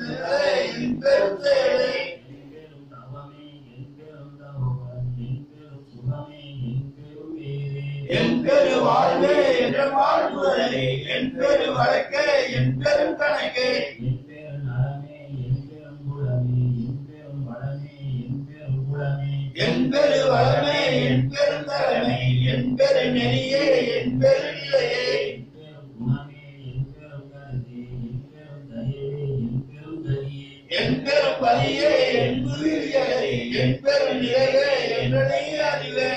என் பெரும் சேவை பெரு வாழ்வே என்ற வாழ்வுரை என் பெரு வழக்கே என் பெரும் கணக்கே. என் பெரு வளமே என் பெரும் தலைமை என் பெரு நெறியே என் பெரு என் பெரும் பலியே என் குருவியலை என் பெரும் நிலையே என்னுடைய அறிவே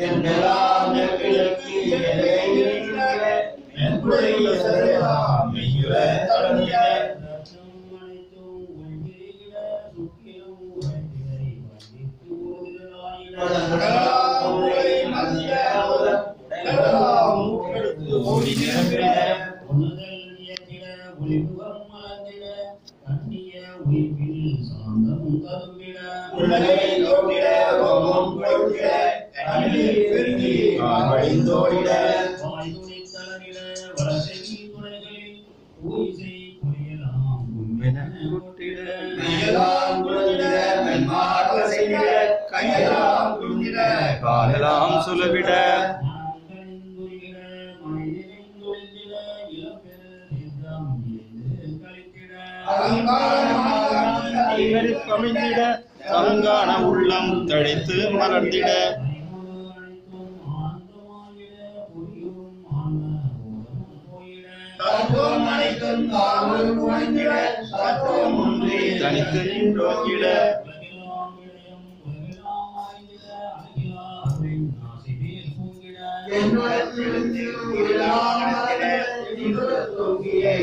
என்றெல்லாம் கிழக்கு எல்லை இருக்கிற என்னுடைய சரலாம் மெய்யுற தொடங்கிய கடலாம் உரை மூக்கெடுத்து ஓடி நிரம்பின உலகை தோன்றிட ஓமம் கொடுத்திட கண்ணீர் பெருகி காவடிந்தோடிட கையெல்லாம் மென்மார்வ செய்திட கையெல்லாம் காலெல்லாம் சுலவிட அதிகரிப்பமைந்திட சங்கான உள்ளம் தழைத்து மலர்ந்திட. தனித்து நின்றோங்கிட.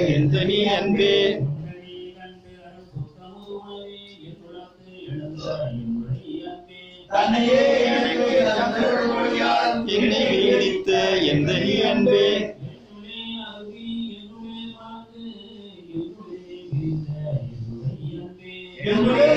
எந்த நீ அன்பே? தன்னையே எனக்கு தந்தருள்மொழியால் என்னை விடுவித்த எந்த அன்பே? என்னுடைய